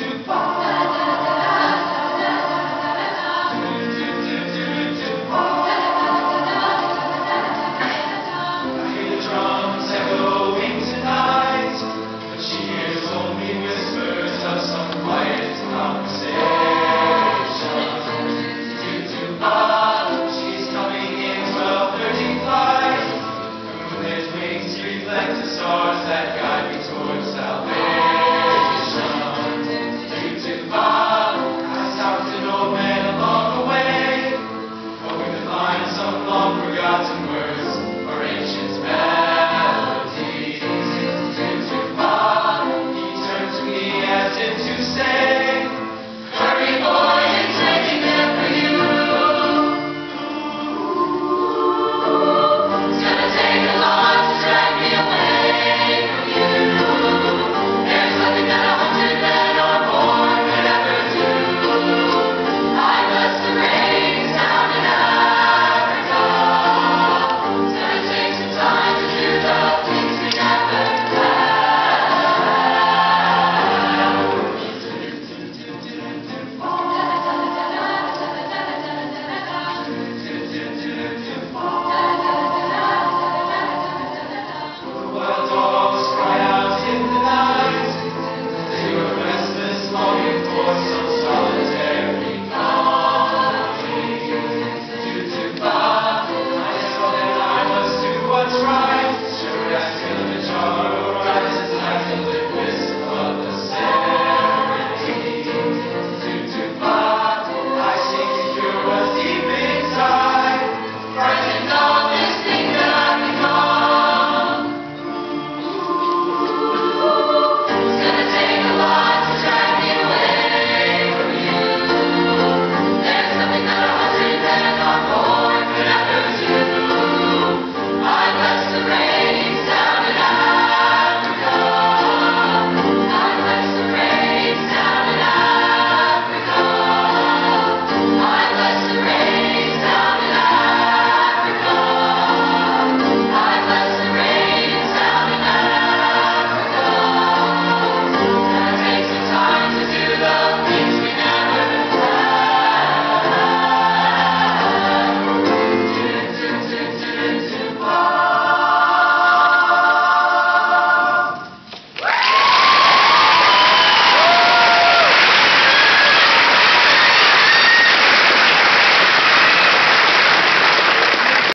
too far. to say